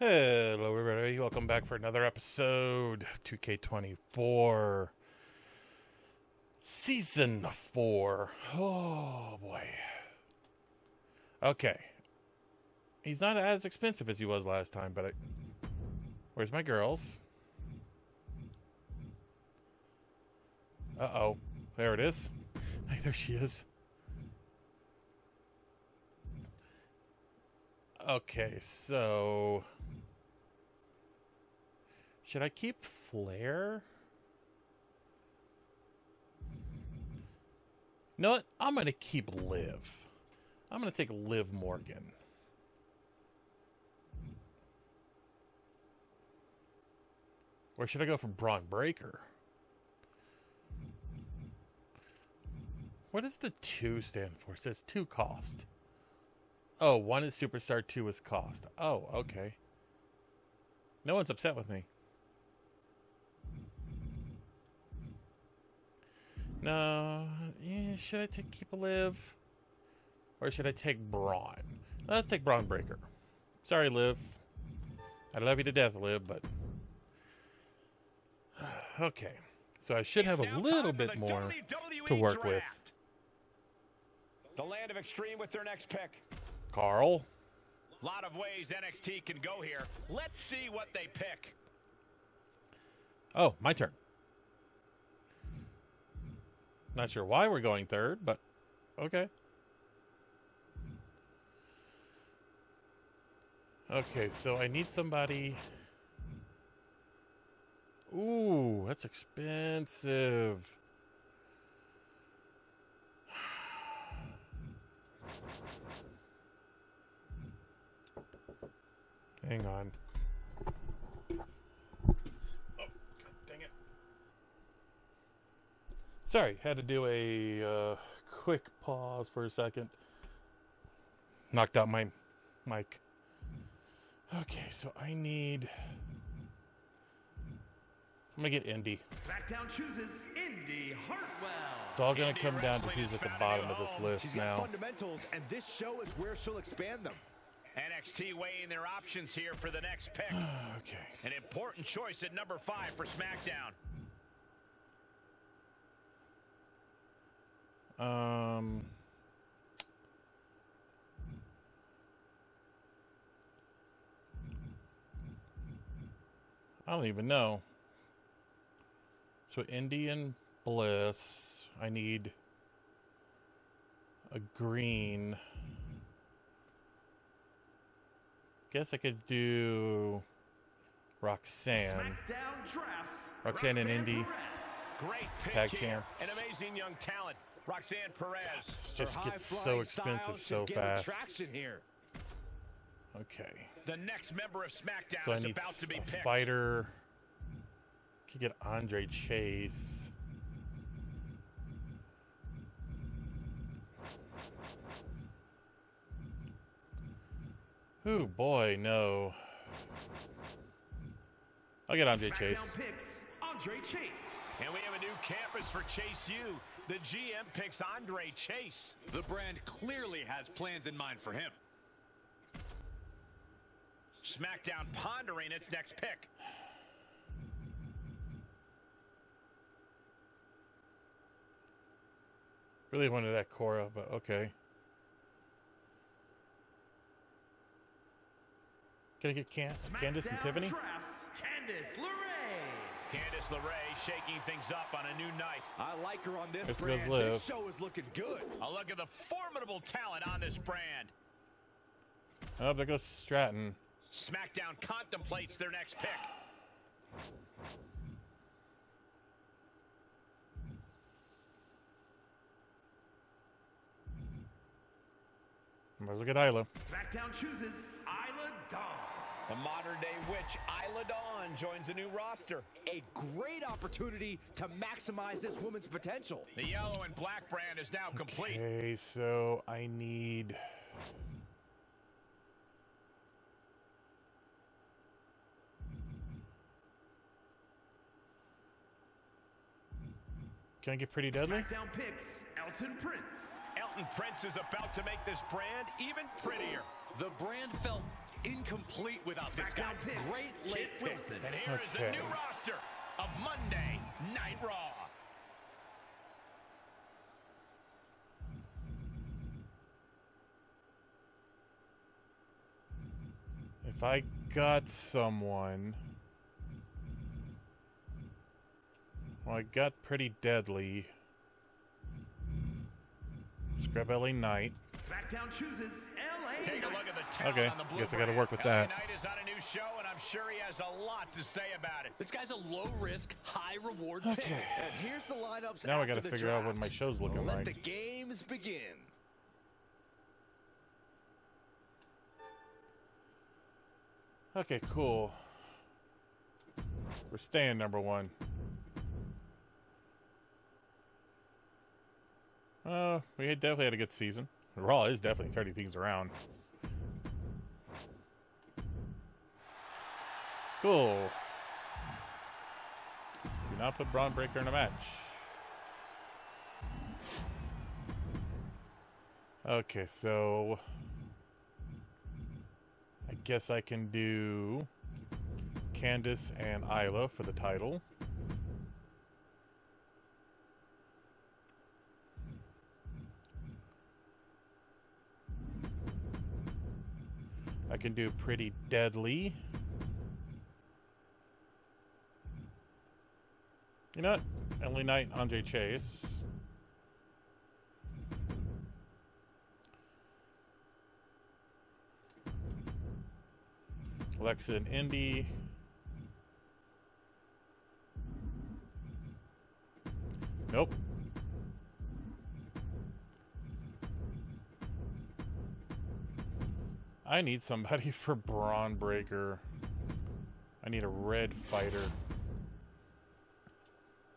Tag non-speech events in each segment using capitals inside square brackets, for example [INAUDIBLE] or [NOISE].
Hello, everybody. Welcome back for another episode of 2K24 Season 4. Oh, boy. Okay. He's not as expensive as he was last time, but I... Where's my girls? Uh-oh. There it is. [LAUGHS] there she is. Okay, so should I keep Flair? What? I'm gonna keep Liv. I'm gonna take Liv Morgan. Or should I go for Bron Breakker? What does the two stand for? It says two cost. Oh, one is superstar, two is cost. Oh, okay. No one's upset with me. No, yeah, should I take keep a live? Or should I take Bron? Let's take Bron Breakker. Sorry, Liv. I love you to death, Liv, but... [SIGHS] okay. So I should have a little bit more WWE to work draft. with. The land of extreme with their next pick. Carl. A lot of ways NXT can go here. Let's see what they pick. Oh, my turn. Not sure why we're going third, but okay. Okay, so I need somebody. Ooh, that's expensive. Hang on. Oh, God dang it. Sorry, had to do a uh, quick pause for a second. Knocked out my mic. Okay, so I need. I'm gonna get Indi. SmackDown chooses Indi Hartwell. It's all gonna Indi come down to who's at the bottom of this list now. fundamentals, and this show is where she'll expand them. NXT weighing their options here for the next pick. [SIGHS] okay. An important choice at number five for SmackDown. Um. I don't even know. So Indian Bliss. I need a green. Guess I could do Roxanne. Roxanne and Indi. Great tag champ. An amazing young talent. Roxanne Perez. This just gets so expensive so fast. Here. Okay. The next member of SmackDown so I is need about to be a picked. fighter. Could get Andre Chase. Oh boy, no. I'll get Andre Chase. Picks Andre Chase. And we have a new campus for Chase U. The GM picks Andre Chase. The brand clearly has plans in mind for him. SmackDown pondering its next pick. Really wanted that Cora, but okay. Can I get Can Candice and Tiffany? Candice LeRae. Candice LeRae shaking things up on a new night. I like her on this This brand. goes Liv. This show is looking good. A look at the formidable talent on this brand. Oh, there goes Stratton. SmackDown contemplates their next pick. Might as well get Isla. SmackDown chooses Isla Dawn. The modern day witch Isla Dawn joins the new roster. A great opportunity to maximize this woman's potential. The yellow and black brand is now complete. Okay, so I need. Can I get Pretty Deadly? SmackDown picks Elton Prince. Elton Prince is about to make this brand even prettier. The brand felt incomplete without this guy. SmackDown Great late Kit pick. Wilson. And here is the new roster of Monday Night Raw. If I got someone. Well, I got pretty deadly. Scrub LA Knight. SmackDown chooses Okay, on the blue guess I gotta work with LA that. Knight is on a new show, and I'm sure he has a lot to say about it. This guy's a low risk, high reward pick. Okay. And here's the lineups Now I gotta the figure out what my show's looking Let like. the games begin. Okay, cool. We're staying number one. Uh, we definitely had a good season. Raw is definitely turning things around. Cool. Do not put Bron Breakker in a match. Okay, so I guess I can do Candice and Isla for the title. I can do Pretty Deadly. You know what? Emily Knight, Andre Chase. Alexa and Indi. Nope. I need somebody [LAUGHS] for Bron Breakker. I need a red fighter.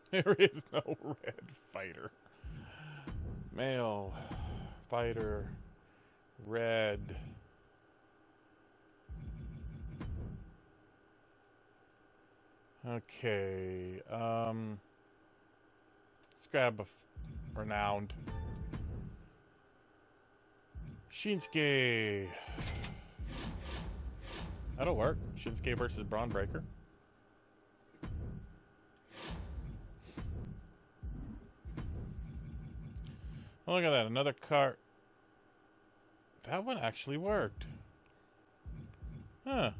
[LAUGHS] There is no red fighter. Male fighter. Red. Okay. Um. Let's grab a renowned. Shinsuke. That'll work. Shinsuke versus Bron Breakker. Oh, look at that. Another cart. That one actually worked. Huh.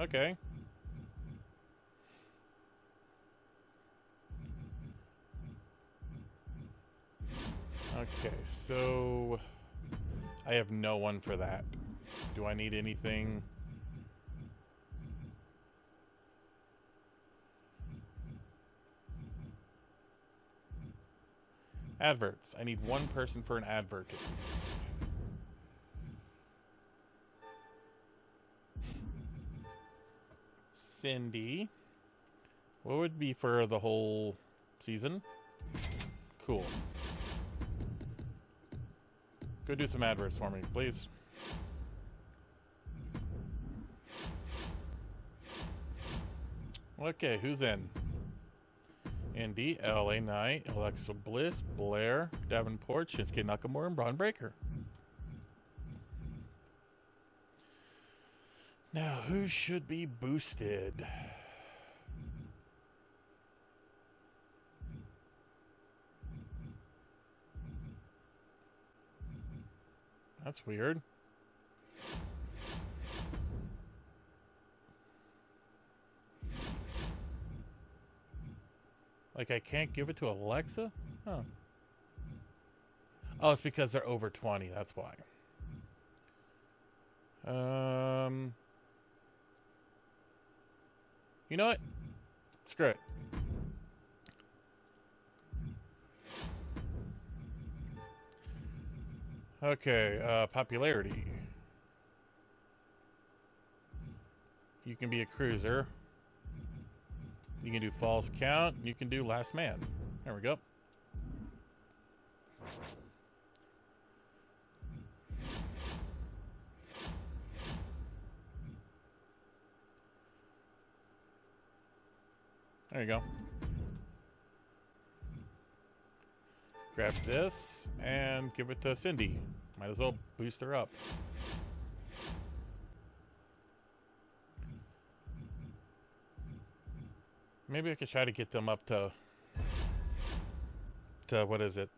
Okay. Okay, so I have no one for that. Do I need anything? Adverts. I need one person for an advert at least. Cindy. What would be for the whole season? Cool. Go do some adverts for me, please. Okay, who's in? Indi, LA Knight, Alexa Bliss, Blair, Davenport, Shinsuke Nakamura, and Bron Breakker. Now, who should be boosted? That's weird. Like I can't give it to Alexa? Huh. Oh, it's because they're over 20, that's why. Um You know what? Screw it. Okay, uh, popularity. You can be a cruiser. You can do false count. You can do last man. There we go. There you go. Grab this and give it to Cindy. Might as well boost her up. Maybe I could try to get them up to to what is it?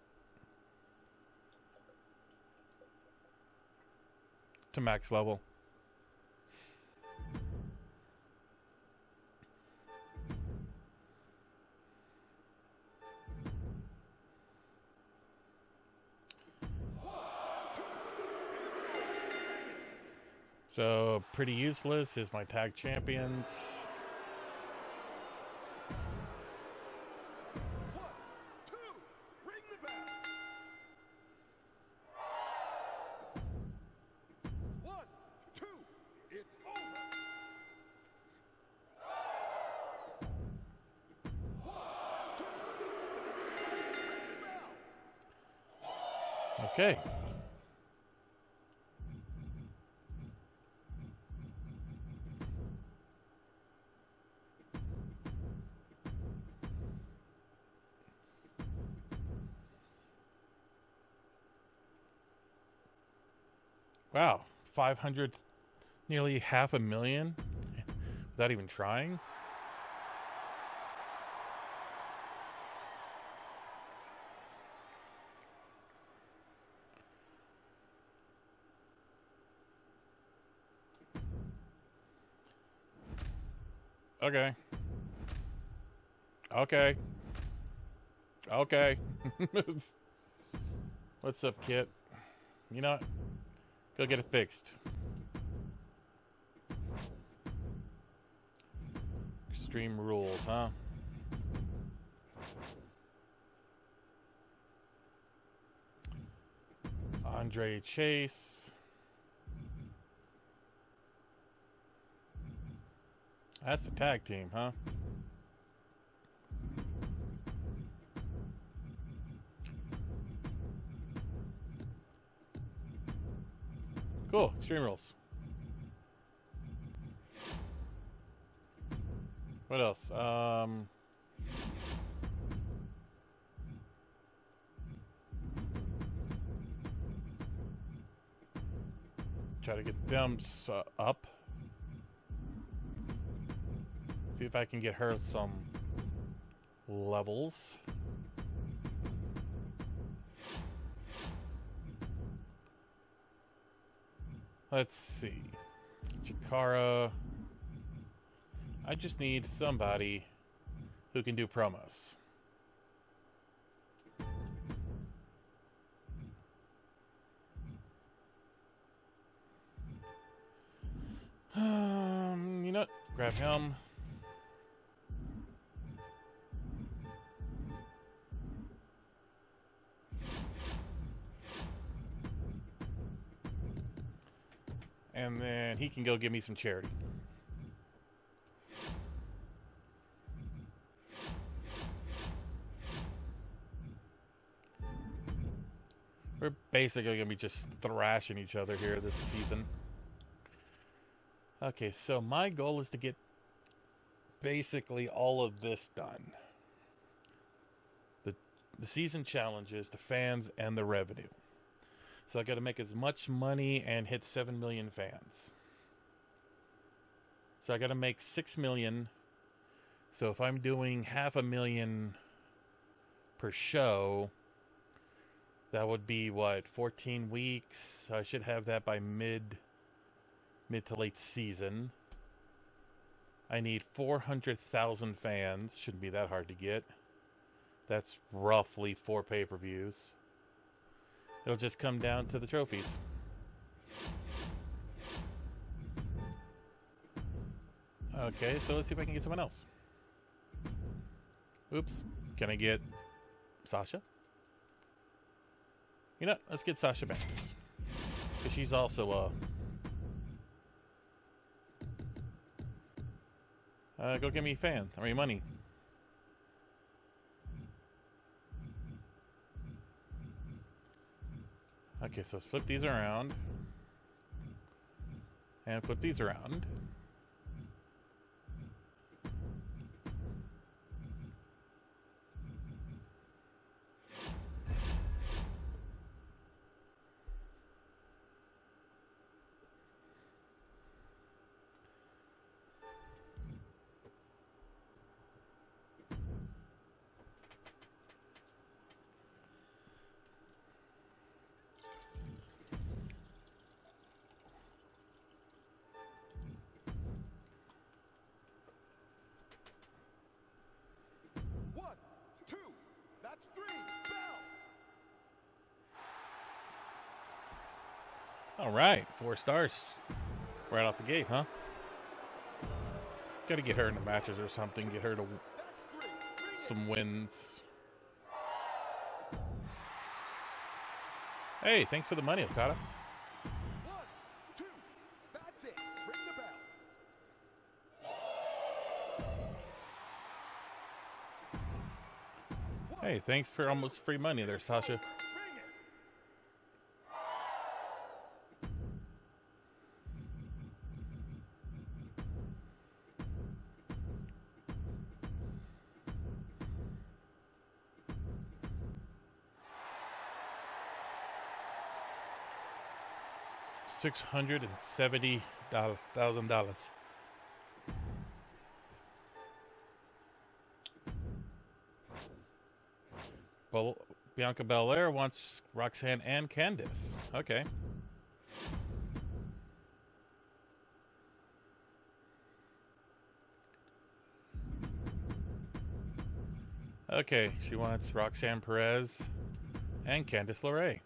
To max level. So, pretty useless is my tag champions. Okay. Wow, 500, nearly half a million without even trying? Okay. Okay. Okay. [LAUGHS] What's up, Kit? You know what? Go get it fixed. Extreme rules, huh? Andre Chase. That's the tag team, huh? Cool. Extreme rules. What else? Um. Try to get them uh, up. See if I can get her some levels. Let's see. Chikara. I just need somebody who can do promos. Um, you know, grab him. And then he can go give me some charity. We're basically going to be just thrashing each other here this season. Okay, so my goal is to get basically all of this done. The the season challenges, the fans and the revenue. So I got to make as much money and hit 7 million fans. So I got to make 6 million. So if I'm doing half a million per show, that would be what 14 weeks. I should have that by mid mid to late season. I need 400,000 fans. Shouldn't be that hard to get. That's roughly four pay-per-views. It'll just come down to the trophies. Okay, so let's see if I can get someone else. Oops. Can I get Sasha? You know, let's get Sasha Banks. Because she's also a. Uh, go get me fan. I mean, money. Okay, so flip these around. And flip these around. All right, four stars right off the gate, huh? Got to get her in the matches or something. Get her to some wins. Hey, thanks for the money, Okada. Hey, thanks for almost free money there, Sasha. Ring it. Six hundred and seventy thousand dollars. Well, Bianca Belair wants Roxanne and Candice. Okay. Okay, she wants Roxanne Perez and Candice LeRae.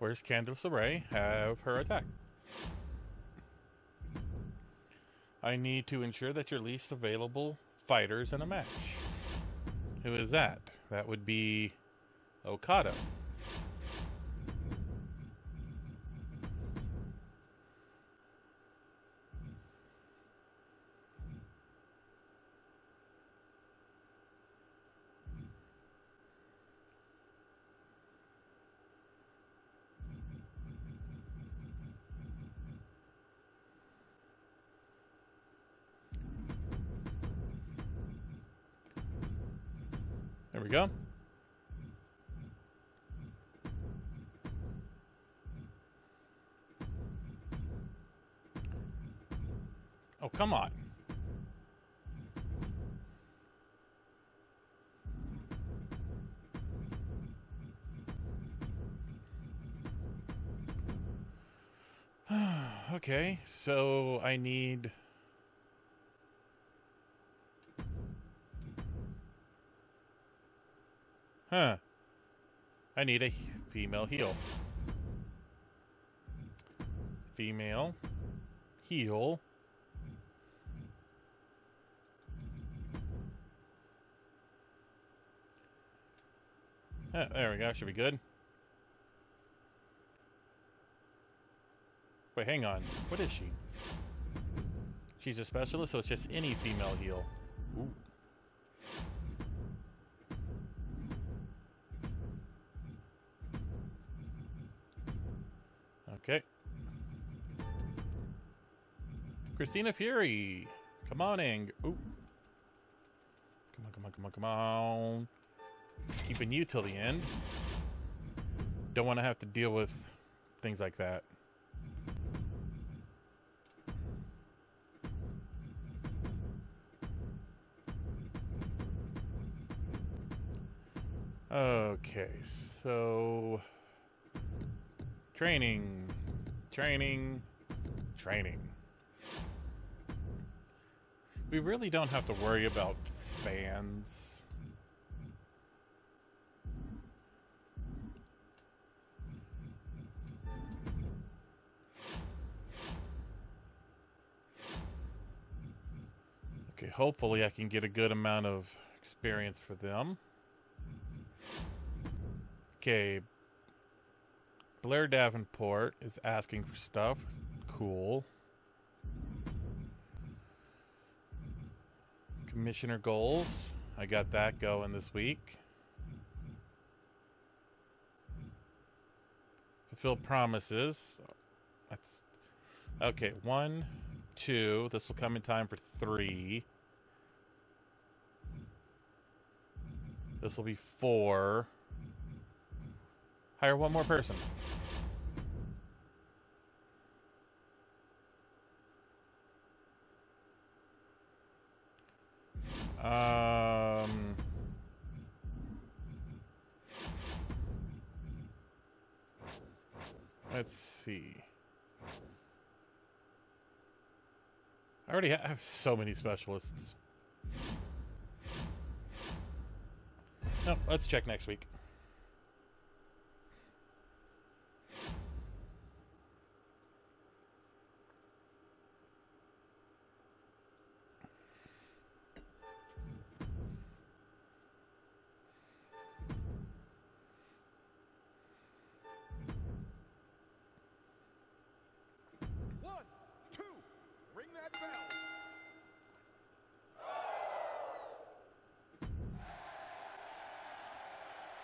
Where's Candice LeRae? Have her attack. I need to ensure that your least available fighters in a match. Who is that? That would be Okada. There we go. Oh, come on. [SIGHS] okay, so I need. Huh. I need a female heel. Female Heel. There we go. Should be good. Wait, hang on. What is she? She's a specialist, so it's just any female heel. Ooh. Okay. Christina Fury. Come on, Ing. Ooh. Come on, come on, come on, come on. Keeping you till the end. Don't want to have to deal with things like that. Okay, so training, training, training. We really don't have to worry about fans. Okay, hopefully I can get a good amount of experience for them. Okay. Blair Davenport is asking for stuff. Cool. Commissioner goals. I got that going this week. Fulfill promises. That's okay. One, two. This will come in time for three. This will be four. Hire one more person. Um. Let's see. I already have so many specialists. No, let's check next week.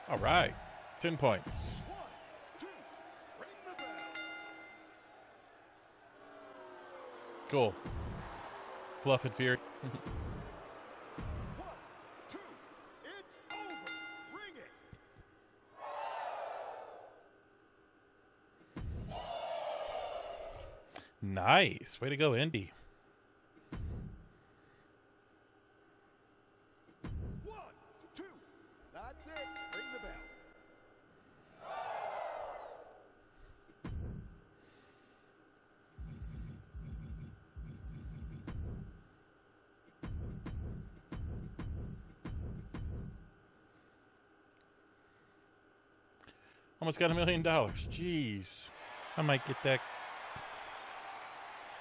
All right. 10 points. Cool. Fluff and it. [LAUGHS] Nice. Way to go, Indi. Almost got a million dollars. Jeez. I might get that.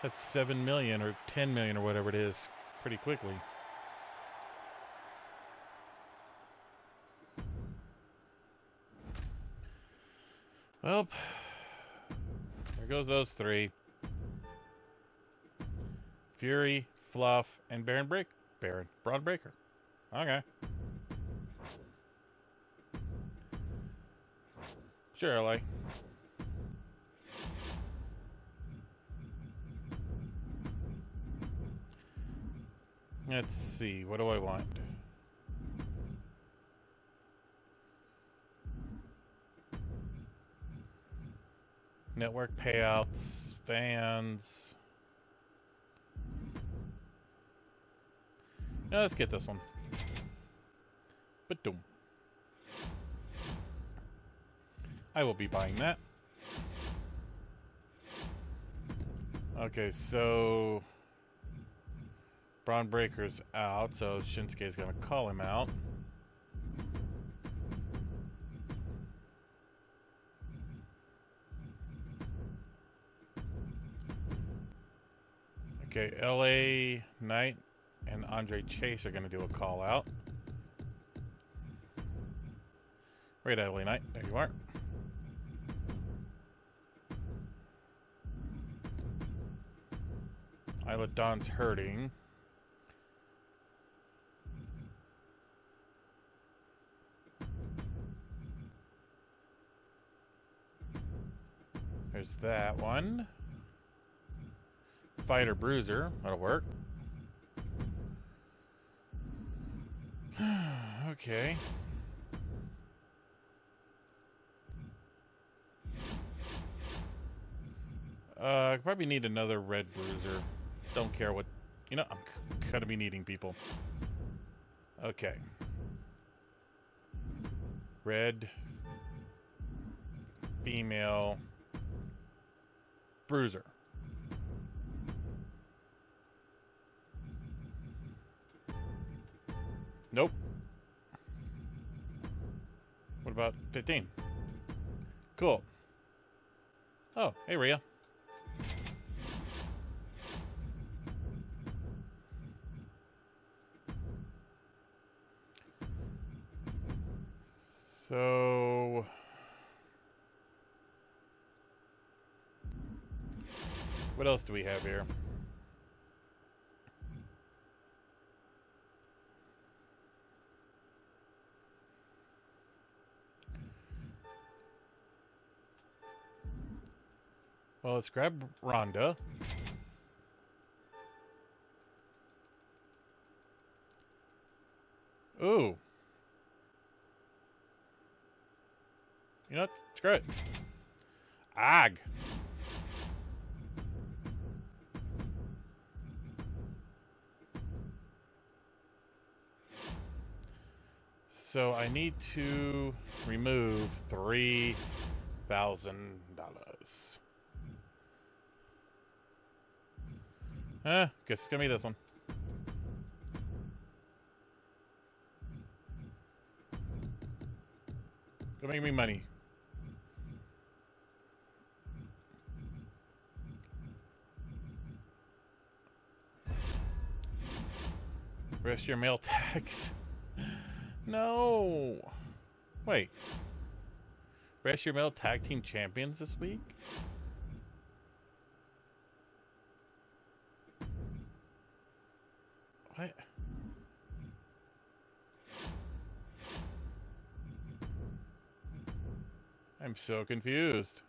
That's 7 million or 10 million or whatever it is pretty quickly. Well, there goes those three. Fury, Fluff, and Baron Break Baron. Bron Breakker. Okay. Sure, LA. Let's see. What do I want? Network payouts, fans. Now let's get this one. But doom. I will be buying that. Okay, so Bron Breakker's out, so Shinsuke's gonna call him out. Okay, LA Knight and Andre Chase are gonna do a call out. Right, LA Knight. There you are. Isla Dawn's hurting. There's that one. Fighter Bruiser. That'll work. [SIGHS] okay. Uh, I probably need another red bruiser. Don't care what. You know, I'm gonna be needing people. Okay. Red. Female. Bruiser. Nope. What about 15? Cool. Oh, hey, Rhea. So. What else do we have here? Well, let's grab Ronda. Ooh. You know what? Screw it. Ag. So I need to remove three thousand dollars. Eh, guess it's gonna be this one. Go make me money. Rest your mail tax. [LAUGHS] no. Wait. Rest your mail tag team champions this week? What? I'm so confused.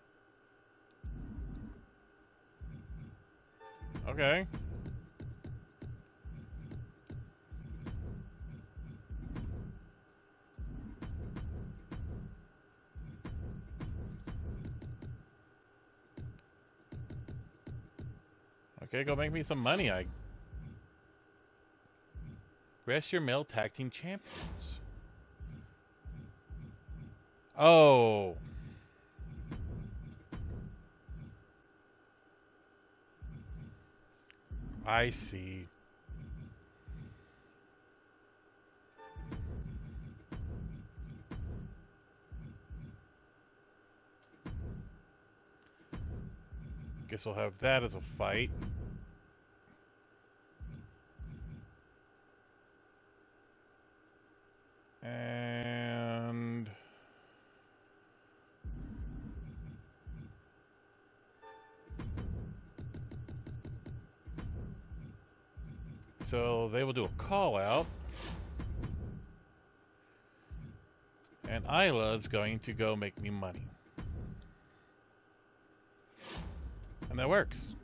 Okay. Okay, go make me some money. I rest your male tag team champions. Oh. I see. Guess we'll have that as a fight. Call out. And Isla's going to go make me money. And that works.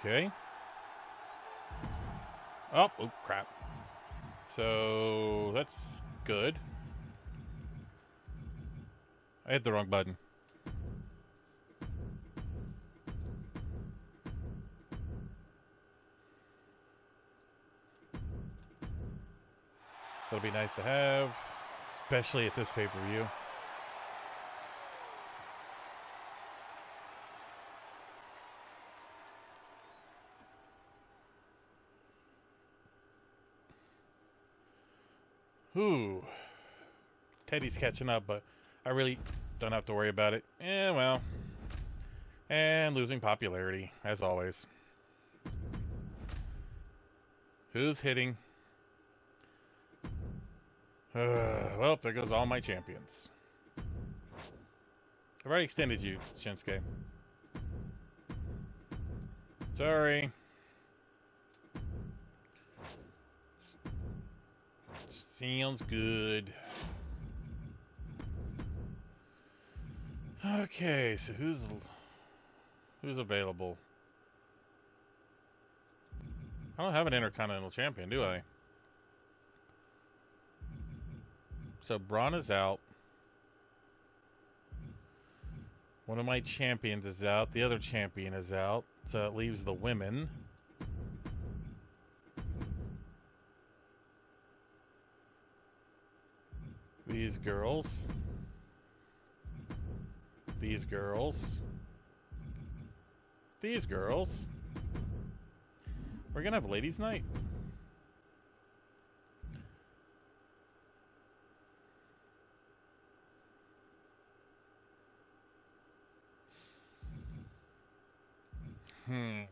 Okay. Oh, oh crap. So that's good. I hit the wrong button. That'll be nice to have, especially at this pay Ooh. Teddy's catching up, but I really don't have to worry about it. Eh, well. And losing popularity, as always. Who's hitting? Uh, [SIGHS] well, there goes all my champions. I've already extended you, Shinsuke. Sorry. Sounds good. Okay, so who's who's available? I don't have an intercontinental champion, do I? So Bron is out. One of my champions is out. The other champion is out. So it leaves the women. These girls. These girls. These girls. We're gonna have ladies' night. Hmm.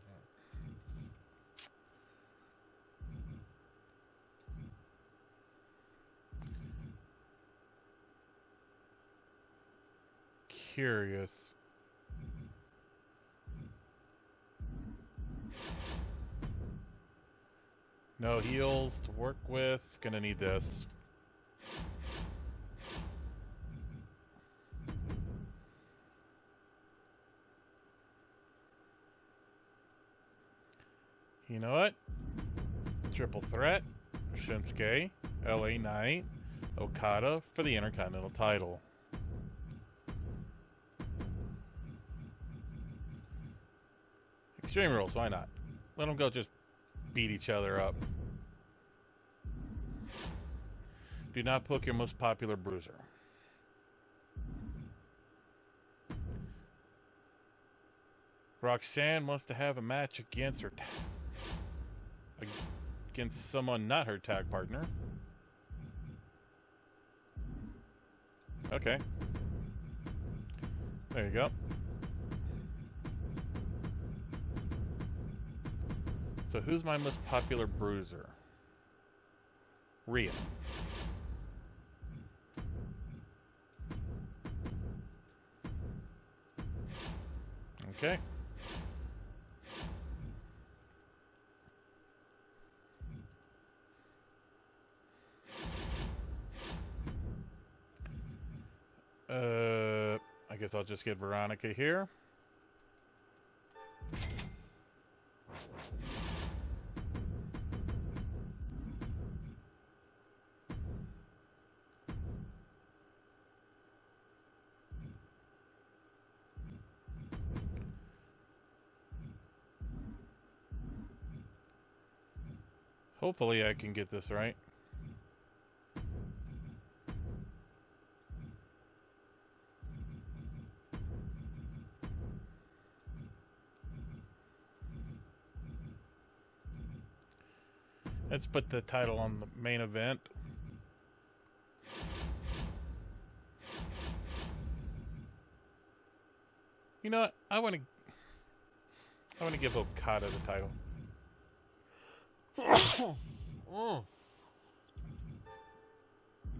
Curious. No heels to work with. Gonna need this. You know what? Triple threat. Shinsuke, LA Knight, Okada for the Intercontinental title. Extreme rules, why not? Let them go just beat each other up. Do not book your most popular bruiser. Roxanne wants to have a match against her against someone not her tag partner. Okay. There you go. So who's my most popular bruiser? Rhea. Okay. Uh, I guess I'll just get Veronica here. Hopefully I can get this right. Let's put the title on the main event. You know what? I want to. I want to give Okada the title. Oh.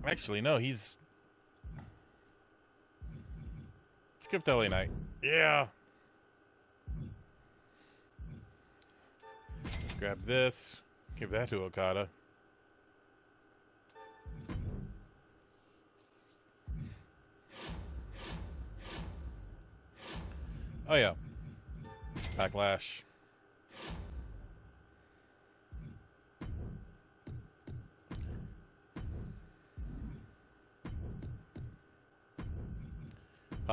Actually, no. He's. Give LA Knight. Yeah. Grab this. Give that to Okada. Oh yeah. Backlash.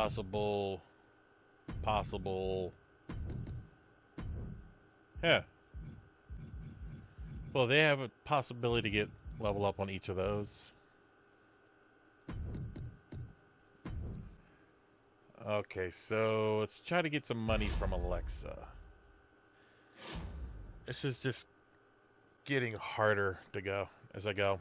Possible. Possible. Yeah. Well, they have a possibility to get level up on each of those. Okay, so let's try to get some money from Alexa. This is just getting harder to go as I go.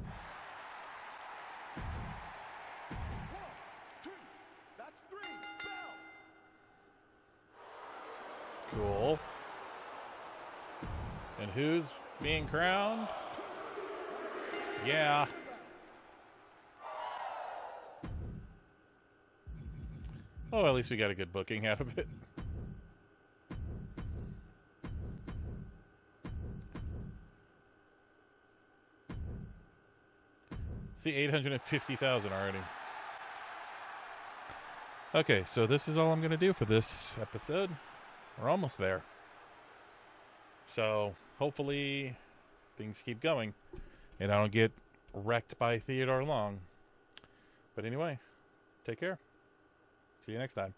least we got a good booking out of it. See, 850,000 already. Okay, so this is all I'm going to do for this episode. We're almost there. So hopefully things keep going and I don't get wrecked by Theodore Long. But anyway, take care. See you next time.